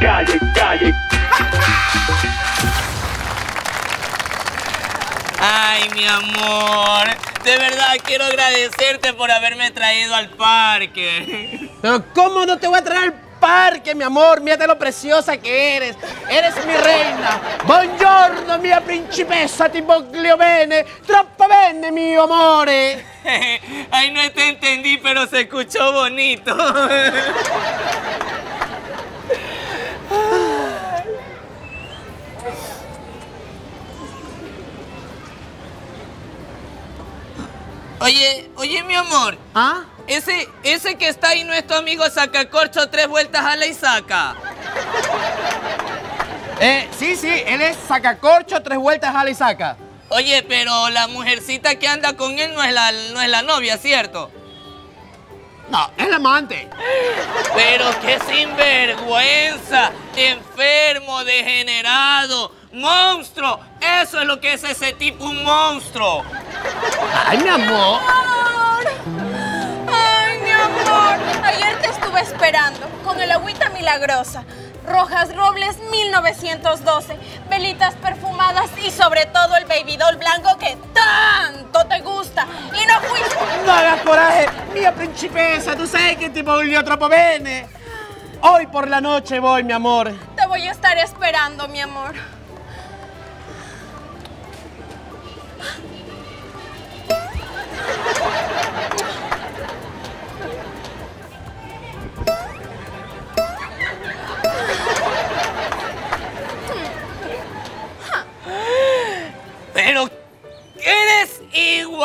calle, calle. Ay, mi amor. De verdad quiero agradecerte por haberme traído al parque. Pero ¿cómo no te voy a traer al parque, mi amor? Mírate lo preciosa que eres. Eres mi reina. Buongiorno, mia principessa, ti voglio bene. Troppo bene, mio amore. Ay, no te entendí, pero se escuchó bonito. Oye, oye, mi amor. ¿Ah? Ese, ese que está ahí no es tu amigo Sacacorcho tres vueltas a la y saca. Eh, sí, sí, él es sacacorcho, tres vueltas a la y saca. Oye, pero la mujercita que anda con él no es la, no es la novia, ¿cierto? No, es la amante. Pero qué sinvergüenza, enfermo, degenerado, monstruo. Eso es lo que es ese tipo, un monstruo. Ay, mi amor. Ay, mi amor. Ayer te estuve esperando con el agüita milagrosa. Rojas Robles 1912, velitas perfumadas y sobre todo el baby doll blanco que tanto te gusta. Y no fuiste. No hagas coraje, mia principessa, tú sabes que te voglio troppo bene. Hoy por la noche voy, mi amor. Te voy a estar esperando, mi amor.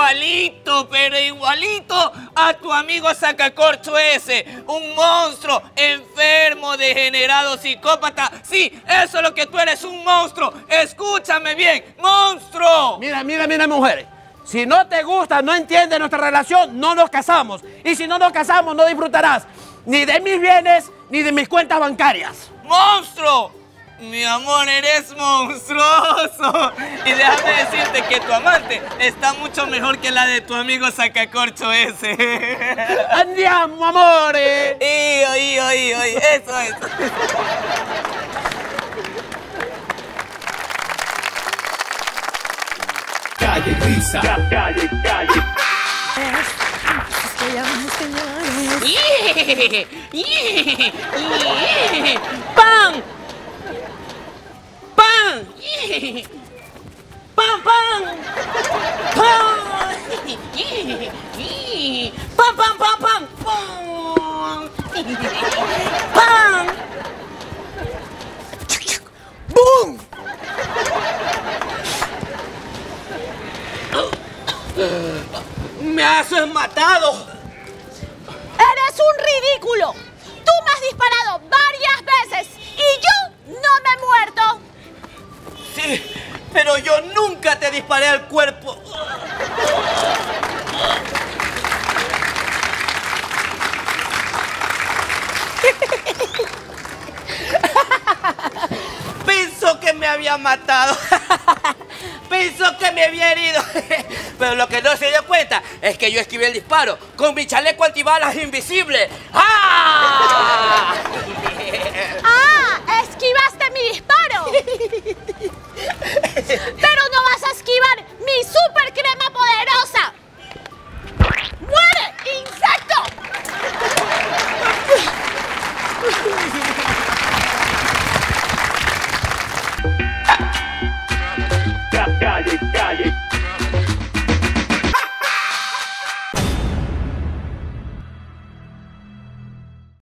Igualito, pero igualito a tu amigo Sacacorcho ese. Un monstruo, enfermo, degenerado, psicópata. Sí, eso es lo que tú eres, un monstruo. Escúchame bien, monstruo. Mira, mira, mira, mujeres. Si no te gusta, no entiendes nuestra relación, no nos casamos. Y si no nos casamos, no disfrutarás ni de mis bienes ni de mis cuentas bancarias. ¡Monstruo! Mi amor, eres monstruoso. Y déjame decirte que tu amante está mucho mejor que la de tu amigo Sacacorcho ese. Andiamo, amore. Iyo, iyo, iyo, iyo. Eso, eso. Calle Risa. Calle, calle. ¡Pan! ¡Pan! ¡Pan, pan! ¡Pan! ¡Pan, pan, pan, pan! ¡Pan! ¡Bum! ¡Me has matado! ¡Eres un ridículo! Tú me has disparado varias veces y yo no me he muerto. Pero yo nunca te disparé al cuerpo. Pensó que me había matado. Pensó que me había herido. Pero lo que no se dio cuenta es que yo esquivé el disparo con mi chaleco antibalas invisible. ¡Ah! Cali.